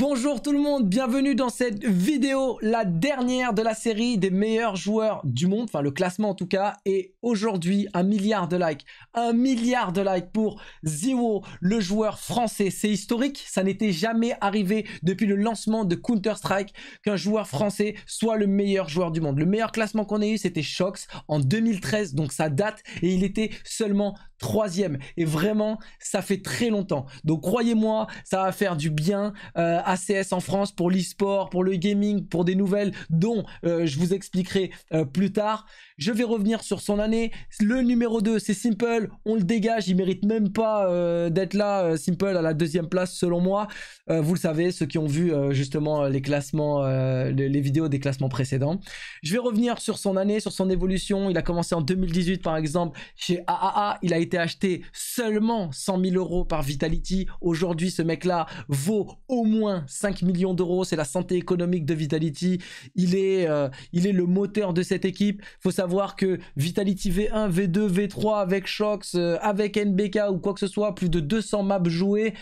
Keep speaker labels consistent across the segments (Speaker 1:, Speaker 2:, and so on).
Speaker 1: Bonjour tout le monde, bienvenue dans cette vidéo, la dernière de la série des meilleurs joueurs du monde, enfin le classement en tout cas, et aujourd'hui un milliard de likes, un milliard de likes pour Ziwo, le joueur français, c'est historique, ça n'était jamais arrivé depuis le lancement de Counter-Strike qu'un joueur français soit le meilleur joueur du monde. Le meilleur classement qu'on ait eu c'était Shox en 2013, donc ça date, et il était seulement troisième, et vraiment ça fait très longtemps, donc croyez-moi, ça va faire du bien euh, ACS en France pour l'e-sport, pour le gaming, pour des nouvelles dont euh, je vous expliquerai euh, plus tard. Je vais revenir sur son année. Le numéro 2, c'est Simple. On le dégage. Il mérite même pas euh, d'être là. Simple à la deuxième place selon moi. vous le savez, ceux qui ont vu justement les classements, les, vidéos des classements précédents. Je vais revenir sur son année, sur son évolution. Il a commencé en 2018 par exemple chez AAA. Il a été acheté seulement 100 000 euros par Vitality. Aujourd'hui, ce mec-là vaut au moins 5 millions d'euros. C'est la santé économique de Vitality. Il est, euh, il est le moteur de cette équipe. faut savoir que Vitality V1, V2, V3 avec Shox, euh, avec NBK ou quoi que ce soit, plus de 200 maps jouées.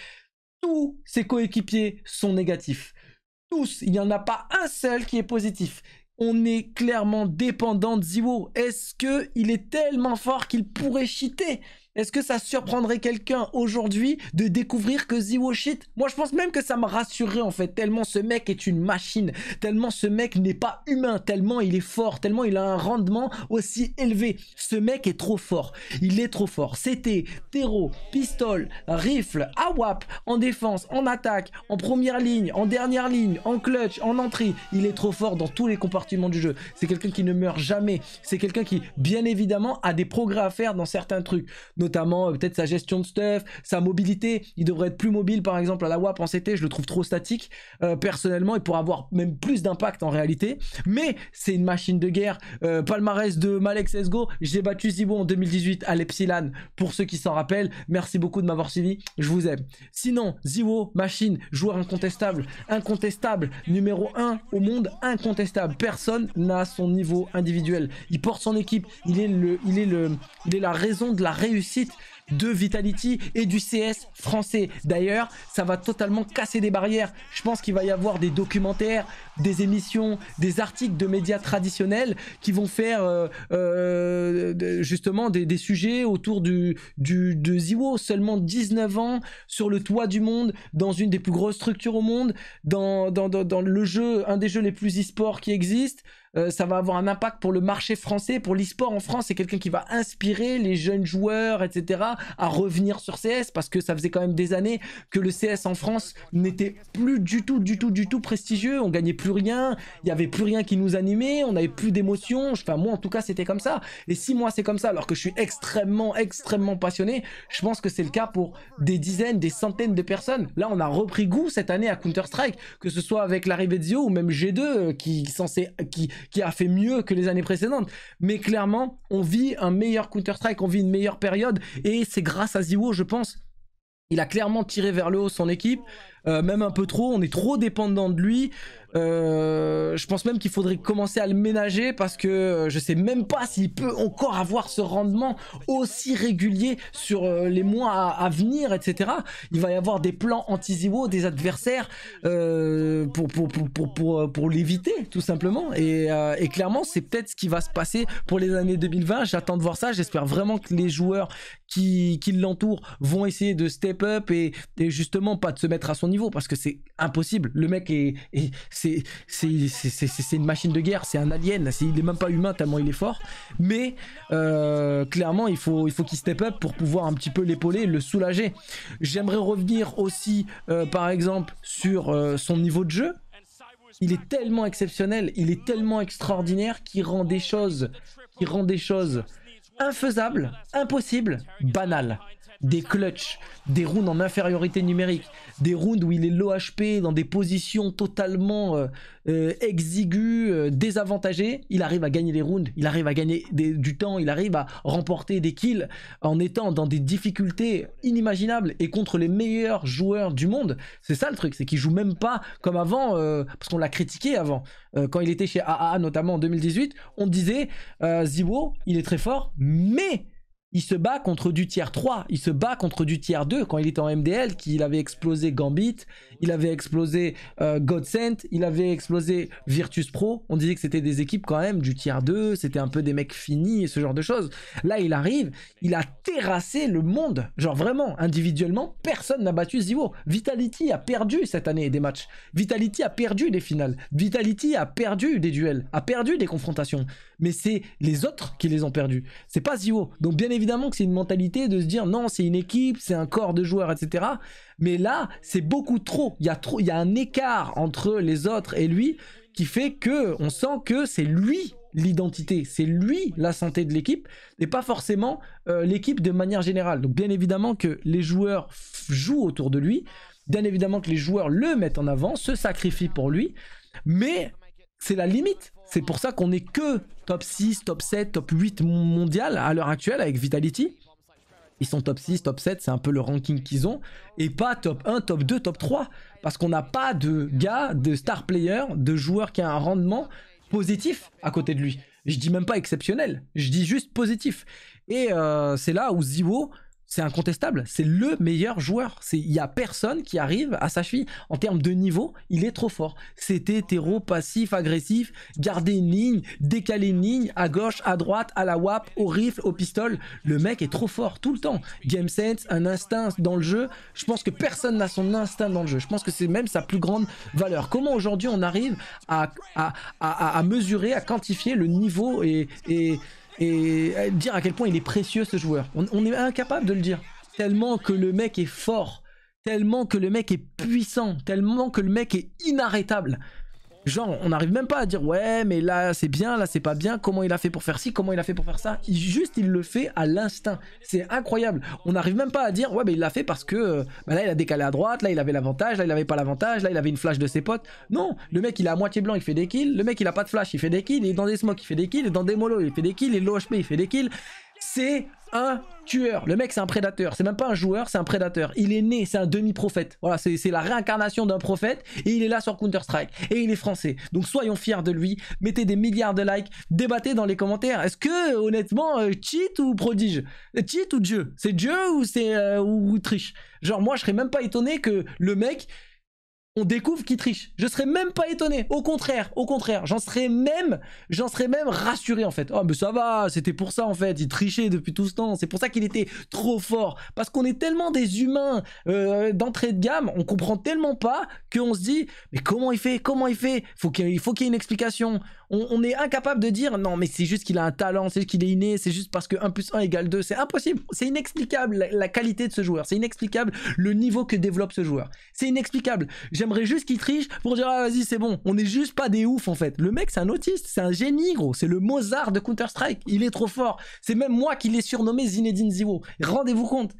Speaker 1: Tous ses coéquipiers sont négatifs. Tous. Il n'y en a pas un seul qui est positif on est clairement dépendant de Ziwo. Est-ce qu'il est tellement fort qu'il pourrait cheater? Est-ce que ça surprendrait quelqu'un aujourd'hui de découvrir que Ziwo shit Moi, je pense même que ça me rassurerait en fait, tellement ce mec est une machine, tellement ce mec n'est pas humain, tellement il est fort, tellement il a un rendement aussi élevé. Ce mec est trop fort, il est trop fort. C'était terreau, pistole, rifle, AWAP, en défense, en attaque, en première ligne, en dernière ligne, en clutch, en entrée. Il est trop fort dans tous les compartiments du jeu. C'est quelqu'un qui ne meurt jamais. C'est quelqu'un qui, bien évidemment, a des progrès à faire dans certains trucs notamment euh, peut-être sa gestion de stuff, sa mobilité. Il devrait être plus mobile, par exemple, à la WAP en CT. Je le trouve trop statique. Euh, personnellement, il pourrait avoir même plus d'impact en réalité. Mais c'est une machine de guerre. Euh, palmarès de Malek CSGO. J'ai battu Zibo en 2018 à l'Epsilon. Pour ceux qui s'en rappellent, merci beaucoup de m'avoir suivi. Je vous aime. Sinon, Ziwo, machine, joueur incontestable. Incontestable. Numéro 1 au monde, incontestable. Personne n'a son niveau individuel. Il porte son équipe. Il est, le, il est, le, il est la raison de la réussite de Vitality et du CS français. D'ailleurs, ça va totalement casser des barrières. Je pense qu'il va y avoir des documentaires, des émissions, des articles de médias traditionnels qui vont faire euh, euh, justement des, sujets autour du, de Ziwo. Seulement 19 ans sur le toit du monde, dans une des plus grosses structures au monde, dans, le jeu, un des jeux les plus e-sport qui existent. Euh, ça va avoir un impact pour le marché français, pour l'e-sport en France. C'est quelqu'un qui va inspirer les jeunes joueurs, etc., à revenir sur CS parce que ça faisait quand même des années que le CS en France n'était plus du tout, du tout, du tout prestigieux. On gagnait plus rien, il n'y avait plus rien qui nous animait, on n'avait plus d'émotion. Enfin, moi en tout cas, c'était comme ça. Et si moi c'est comme ça, alors que je suis extrêmement, extrêmement passionné, je pense que c'est le cas pour des dizaines, des centaines de personnes. Là, on a repris goût cette année à Counter-Strike, que ce soit avec l'arrivée de Zio ou même G2 euh, qui, censé, qui, qui a fait mieux que les années précédentes. Mais clairement, on vit un meilleur Counter-Strike, on vit une meilleure période. Et c'est grâce à Ziwo, je pense. Il a clairement tiré vers le haut son équipe. Euh, même un peu trop, on est trop dépendant de lui. Euh, je pense même qu'il faudrait commencer à le ménager parce que euh, je sais même pas s'il peut encore avoir ce rendement aussi régulier sur les mois à, venir, etc. Il va y avoir des plans anti-Ziwo, des adversaires pour, pour, pour, pour, pour, l'éviter tout simplement. Et, clairement, c'est peut-être ce qui va se passer pour les années 2020. J'attends de voir ça. J'espère vraiment que les joueurs qui, qui l'entourent vont essayer de step up et, justement pas de se mettre à son niveau parce que c'est impossible. Le mec est, c'est, une machine de guerre, c'est un alien. Il est même pas humain tellement il est fort. Mais euh, clairement, il faut, il faut qu'il step up pour pouvoir un petit peu l'épauler, le soulager. J'aimerais revenir aussi, euh, par exemple, sur euh, son niveau de jeu. Il est tellement exceptionnel, il est tellement extraordinaire qu'il rend des choses, rend des choses infaisables, impossibles, banales des clutches, des rounds en infériorité numérique, des rounds où il est low HP dans des positions totalement euh, euh, exiguës, euh, désavantagées, il arrive à gagner les rounds, il arrive à gagner du temps, il arrive à remporter des kills en étant dans des difficultés inimaginables et contre les meilleurs joueurs du monde. C'est ça le truc, c'est qu'il joue même pas comme avant, parce qu'on l'a critiqué avant. quand il était chez AAA notamment en 2018, on disait Zibo, il est très fort, mais il se bat contre du tiers 3, il se bat contre du tiers 2 quand il était en MDL, qu'il avait explosé Gambit, il avait explosé euh, Godsent, il avait explosé Virtus Pro. On disait que c'était des équipes quand même du tiers 2, c'était un peu des mecs finis et ce genre de choses. Là, il arrive, il a terrassé le monde. Genre vraiment, individuellement, personne n'a battu Zivo. Vitality a perdu cette année des matchs. Vitality a perdu des finales. Vitality a perdu des duels, a perdu des confrontations. Mais c'est les autres qui les ont perdus. C'est pas Zivo. Donc bien que c'est une mentalité de se dire non, c'est une équipe, c'est un corps de joueurs, etc. Mais là, c'est beaucoup trop. Il y a trop, il y a un écart entre les autres et lui qui fait que on sent que c'est lui l'identité, c'est lui la santé de l'équipe et pas forcément euh, l'équipe de manière générale. Donc bien évidemment que les joueurs jouent autour de lui, bien évidemment que les joueurs le mettent en avant, se sacrifient pour lui, mais c'est la limite. C'est pour ça qu'on est que top 6, top 7, top 8 mondial à l'heure actuelle avec Vitality. Ils sont top 6, top 7, c'est un peu le ranking qu'ils ont. Et pas top 1, top 2, top 3. Parce qu'on n'a pas de gars, de star player, de joueurs qui a un rendement positif à côté de lui. Je dis même pas exceptionnel, je dis juste positif. Et euh, c'est là où Ziwo c'est incontestable. C'est le meilleur joueur. Il n'y a personne qui arrive à sa cheville. En termes de niveau, il est trop fort. C'est hétéro, passif, agressif, garder une ligne, décaler une ligne, à gauche, à droite, à la WAP, au rifle, au pistol. Le mec est trop fort tout le temps. Game sense, un instinct dans le jeu. Je pense que personne n'a son instinct dans le jeu. Je pense que c'est même sa plus grande valeur. Comment aujourd'hui on arrive à, mesurer, à quantifier le niveau et et dire à quel point il est précieux ce joueur. On, est incapable de le dire. Tellement que le mec est fort, tellement que le mec est puissant, tellement que le mec est inarrêtable. Genre, on n'arrive même pas à dire ouais, mais là c'est bien, là c'est pas bien, comment il a fait pour faire ci, comment il a fait pour faire ça? juste, il le fait à l'instinct. C'est incroyable. On n'arrive même pas à dire ouais, mais il l'a fait parce que euh, bah là il a décalé à droite, là il avait l'avantage, là il avait pas l'avantage, là il avait une flash de ses potes. Non, le mec il est à moitié blanc, il fait des kills. Le mec il a pas de flash, il fait des kills. Il est dans des smokes, il fait des kills. Il dans des molos, il fait des kills. Il est low il fait des kills. C'est un tueur. Le mec, c'est un prédateur. C'est même pas un joueur, c'est un prédateur. Il est né, c'est un demi-prophète. Voilà, c'est la réincarnation d'un prophète et il est là sur Counter-Strike. Et il est français. Donc soyons fiers de lui. Mettez des milliards de likes. Débattez dans les commentaires. Est-ce que, honnêtement, euh, cheat ou prodige? Cheat ou Dieu? C'est Dieu ou c'est euh, ou triche? Genre, moi, je serais même pas étonné que le mec, on découvre qu'il triche. Je serais même pas étonné. Au contraire, au contraire, j'en serais même, j'en serais même rassuré en fait. Oh mais ça va, c'était pour ça en fait. Il trichait depuis tout ce temps. C'est pour ça qu'il était trop fort. Parce qu'on est tellement des humains euh, d'entrée de gamme, on comprend tellement pas qu'on se dit mais comment il fait, comment il fait? Faut qu'il faut qu'il y ait une explication on, est incapable de dire non, mais c'est juste qu'il a un talent, c'est juste qu'il est inné, c'est juste parce que 1 plus 1 égale 2. C'est impossible. C'est inexplicable la, qualité de ce joueur. C'est inexplicable le niveau que développe ce joueur. C'est inexplicable. J'aimerais juste qu'il triche pour dire ah, vas-y, c'est bon. On n'est juste pas des oufs en fait. Le mec, c'est un autiste, c'est un génie, gros. C'est le Mozart de Counter-Strike. Il est trop fort. C'est même moi qui l'ai surnommé Zinedine Zero. Rendez-vous compte.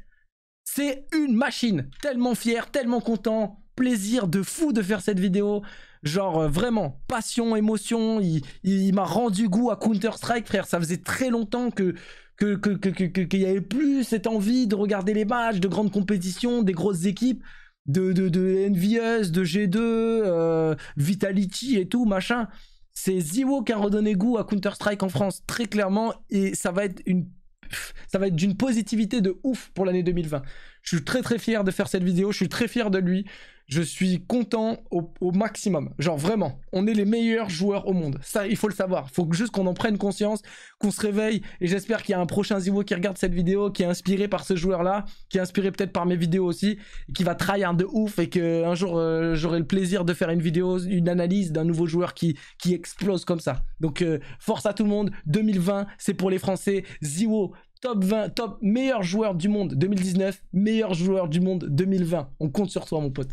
Speaker 1: C'est une machine. Tellement fier, tellement content. Plaisir de fou de faire cette vidéo. Genre euh, vraiment, passion, émotion. Il, m'a rendu goût à Counter-Strike, frère. Ça faisait très longtemps que qu'il que, que, y avait plus cette envie de regarder les matchs, de grandes compétitions, des grosses équipes, de, de, de NVS, de G2, euh, Vitality et tout, machin. C'est Ziwo qui a redonné goût à Counter-Strike en France, très clairement, et ça va être une ça va être d'une positivité de ouf pour l'année 2020. Je suis très très fier de faire cette vidéo, je suis très fier de lui. Je suis content au, maximum. Genre vraiment, on est les meilleurs joueurs au monde. Ça, il faut le savoir. Il faut juste qu'on en prenne conscience, qu'on se réveille. Et j'espère qu'il y a un prochain Ziwo qui regarde cette vidéo, qui est inspiré par ce joueur-là, qui est inspiré peut-être par mes vidéos aussi, qui va tryhard de ouf et que un jour euh, j'aurai le plaisir de faire une vidéo, une analyse d'un nouveau joueur qui, explose comme ça. Donc euh, force à tout le monde. 2020, c'est pour les Français. Ziwo, top 20, top meilleur joueur du monde 2019, meilleur joueur du monde 2020. On compte sur toi, mon pote.